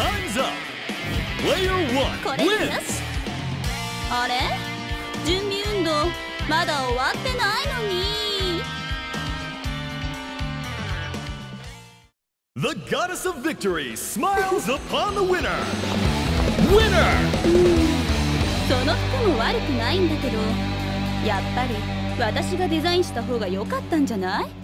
Time's up! Player これでよしあれ準備運動まだ終わってないのに The goddess of victory smiles upon the winner! Winner! その服も悪くないんだけどやっぱり私がデザインした方が良かったんじゃない